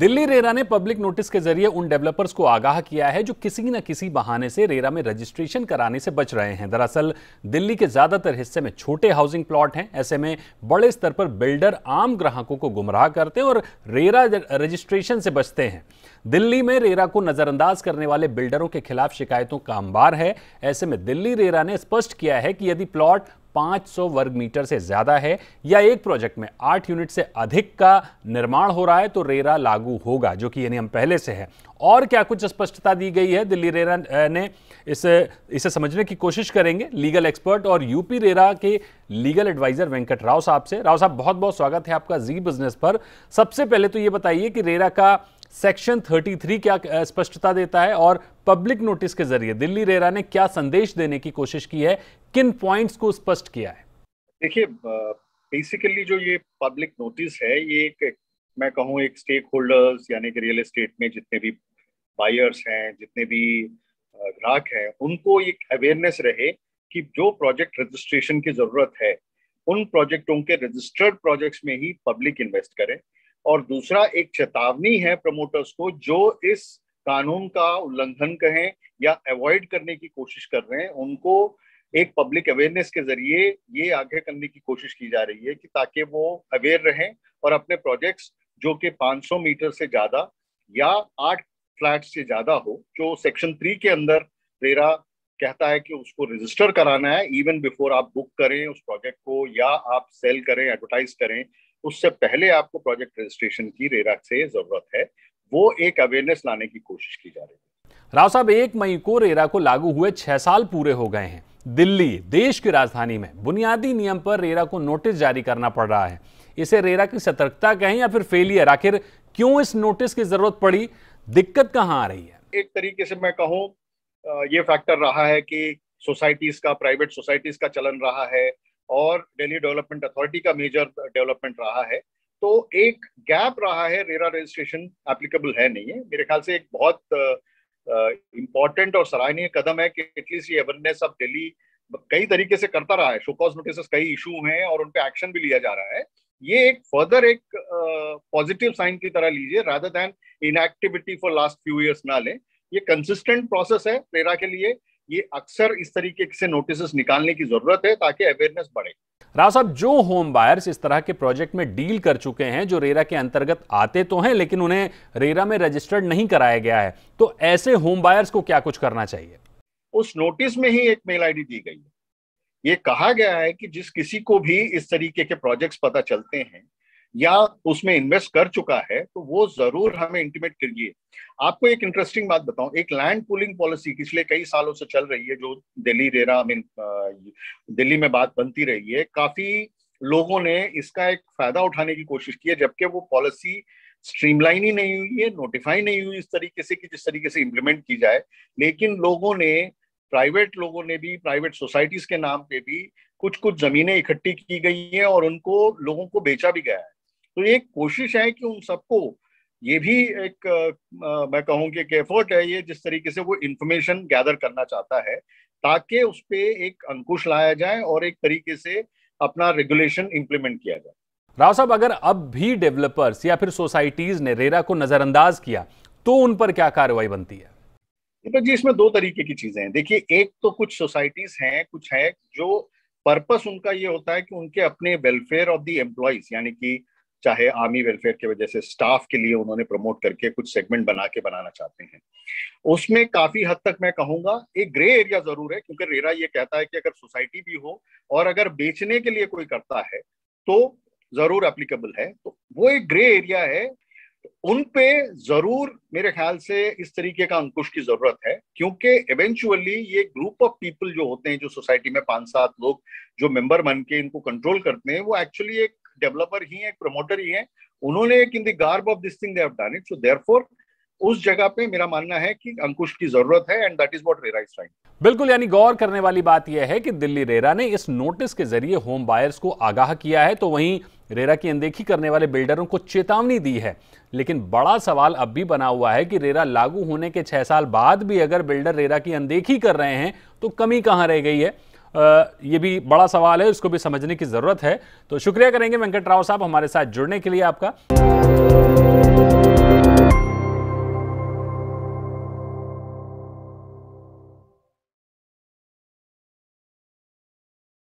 Delhi RERA ने public notice के ज़रिए उन डेवलपर्स को आगाह किया है जो किसी न किसी बहाने से रेरा में रजिस्ट्रेशन कराने से बच रहे हैं। दरअसल, दिल्ली के ज़्यादातर हिस्से में छोटे हाउसिंग प्लॉट हैं। ऐसे में बड़े स्तर पर बिल्डर आम ग्राहकों को गुमराह करते हैं और रेरा रजिस्ट्रेशन से बचते हैं। दिल्ली में रेरा को नजरअंदाज करने वाले बिल्डरों के खिलाफ शिकायतों का अंबार है। ऐसे में दिल्ली रेरा ने स्पष्ट किया है कि यदि प्लॉट 500 वर्ग मीटर से ज़्यादा है या एक प्रोजेक्ट में 8 यूनिट से अधिक का निर्माण हो रहा है तो रेरा लागू होगा, जो कि ये नियम पहले से है। और क्या कुछ स्पष्टता दी गई है? दिल्ली रेरा ने इसे इसे समझने की कोशिश करेंगे, लीगल एक्सपर्ट और यूपी रेरा के लीगल एडवाइजर वेंकट राव साहब से। राव साहब बहुत बहुत स्वागत है आपका जी बिज़नेस पर। सबसे पहले तो ये बताइए कि रेरा का सेक्शन 33 क्या स्पष्टता देता है और पब्लिक नोटिस के ज़रिए दिल्ली रेरा ने क्या संदेश देने की कोशिश की है, किन पॉइंट्स को स्पष्ट किया है? देखिए बेसिकली जो ये पब्लिक नोटिस है, ये एक, मैं कहूँ एक स्टेक होल्डर्स यानी कि रियल एस्टेट में जितने भी बायर्स हैं, जितने भी ग्राहक हैं, उनको एक अवेयरनेस रहे कि जो प्रोजेक्ट रजिस्ट्रेशन की ज़रूरत है, उन प्रोजेक्टों के रजिस्टर्ड प्रोजेक्ट्स में ही पब्लिक इन्वेस्ट करें। और दूसरा एक चेतावनी है प्रमोटर्स को, जो इस कानून का उल्लंघन कहें या अवॉइड करने की कोशिश कर रहे हैं, उनको एक पब्लिक अवेयरनेस के ज़रिए ये आगे करने की कोशिश की जा रही है कि ताकि वो अवेयर रहें और अपने प्रोजेक्ट्स जो कि 500 मीटर से ज़्यादा या आठ फ्लैट से ज़्यादा हो, जो सेक्शन थ्री के अंदर रेरा कहता है कि उसको रजिस्टर कराना है इवन बिफोर आप बुक करें उस प्रोजेक्ट को या आप सेल करें एडवर्टाइज करें उससे पहले आपको प्रोजेक्ट रजिस्ट्रेशन की रेरा से ज़रूरत है वो एक अवेयरनेस लाने की कोशिश की जा रही है। राव साहब एक मई को रेरा को लागू हुए छह साल पूरे हो गए हैं। दिल्ली देश की राजधानी में बुनियादी नियम पर रेरा को नोटिस जारी करना पड़ रहा है। इसे रेरा की सतर्कता कहें या फिर फेलियर आखिर क्यों इस नोटिस की ज़रूरत पड़ी? दिक्कत कहाँ आ रही है? एक तरीके से मैं कहूँ ये फैक्टर रहा है कि सोसाइटीज का प्राइवेट सोसाइटीज का चलन रहा है। और दिल्ली डेवलपमेंट अथॉरिटी का मेजर डेवलपमेंट रहा है तो एक गैप रहा है, रेरा रजिस्ट्रेशन एप्लीकेबल है नहीं है। मेरे ख्याल से एक बहुत इम्पोर्टेंट और सराहनीय कदम है कि एटलीस्ट ये अवेयरनेस अब दिल्ली कई तरीके से करता रहा है। शोकॉज नोटिस कई इशू हैं और उन पर एक्शन भी लिया जा रहा है। ये एक फर्दर एक पॉजिटिव साइन की तरह लीजिए rather than inactivity for last few years ना लें। ये कंसिस्टेंट प्रोसेस है प्रेरा के लिए। ये अक्सर इस तरीके से नोटिस निकालने की ज़रूरत है ताकि अवेयरनेस बढ़े। राव साहब जो होम बायर्स इस तरह के प्रोजेक्ट में डील कर चुके हैं जो रेरा के अंतर्गत आते तो हैं लेकिन उन्हें रेरा में रजिस्टर्ड नहीं कराया गया है तो ऐसे होम बायर्स को क्या कुछ करना चाहिए? उस नोटिस में ही एक मेल आईडी दी गई है। ये कहा गया है कि जिस किसी को भी इस तरीके के प्रोजेक्ट्स पता चलते हैं या उसमें इन्वेस्ट कर चुका है तो वो ज़रूर हमें इंटीमेट करिए। आपको एक इंटरेस्टिंग बात बताऊँ, एक लैंड पूलिंग पॉलिसी पिछले कई सालों से चल रही है, जो Delhi RERA I mean Delhi में बात बनती रही है। काफ़ी लोगों ने इसका एक फ़ायदा उठाने की कोशिश की है, जबकि वो पॉलिसी स्ट्रीमलाइन ही नहीं हुई है नोटिफाई नहीं हुई इस तरीके से कि जिस तरीके से इम्प्लीमेंट की जाए। लेकिन लोगों ने प्राइवेट लोगों ने भी प्राइवेट सोसाइटीज के नाम पे भी कुछ कुछ जमीनें इकट्ठी की गई हैं और उनको, लोगों को बेचा भी गया है। तो एक कोशिश है कि उन सबको ये भी एक आ, मैं कहूँ कि एक एफर्ट है ये जिस तरीके से वो इंफॉर्मेशन गैदर करना चाहता है ताकि उस पर एक अंकुश लाया जाए और एक तरीके से अपना रेगुलेशन इंप्लीमेंट किया जाए। राव साहब अगर अब भी डेवलपर्स या फिर सोसाइटीज ने रेरा को नजरअंदाज किया तो उन पर क्या कार्रवाई बनती है? तो जी इसमें दो तरीके की चीज़ें हैं। देखिए एक तो कुछ सोसाइटीज हैं कुछ है जो पर्पस उनका ये होता है कि उनके अपने वेलफेयर ऑफ़ द एम्प्लॉयज़ यानी कि चाहे आर्मी वेलफेयर की वजह से स्टाफ के लिए उन्होंने प्रमोट करके कुछ सेगमेंट बना के बनाना चाहते हैं। उसमें काफ़ी हद तक मैं कहूँगा, एक ग्रे एरिया ज़रूर है, क्योंकि रेरा ये कहता है कि अगर सोसाइटी भी हो और अगर बेचने के लिए कोई करता है तो ज़रूर एप्लीकेबल है। तो वो एक ग्रे एरिया है। उन पे ज़रूर मेरे ख्याल से इस तरीके का अंकुश की ज़रूरत है, क्योंकि इवेंचुअली ये ग्रुप ऑफ़ पीपल जो होते हैं, जो सोसाइटी में पाँच सात लोग, जो मेंबर बन के इनको कंट्रोल करते हैं, वो एक्चुअली एक डेवलपर ही है प्रमोटर ही है, उन्होंने एक in the garb of this thing they have done it so therefore उस जगह पे मेरा मानना है कि अंकुश की ज़रूरत है and that is what RERA is trying बिल्कुल, यानी गौर करने वाली बात यह है कि दिल्ली रेरा ने इस नोटिस के ज़रिए होम बायर्स को आगाह किया है तो वहीं रेरा की अनदेखी करने वाले बिल्डरों को चेतावनी दी है। लेकिन बड़ा सवाल अब भी बना हुआ है कि रेरा लागू होने के छह साल बाद भी अगर बिल्डर रेरा की अनदेखी कर रहे हैं तो कमी कहाँ रह गई है? ये भी बड़ा सवाल है उसको भी समझने की ज़रूरत है। तो शुक्रिया करेंगे वेंकट राव साहब हमारे साथ जुड़ने के लिए आपका।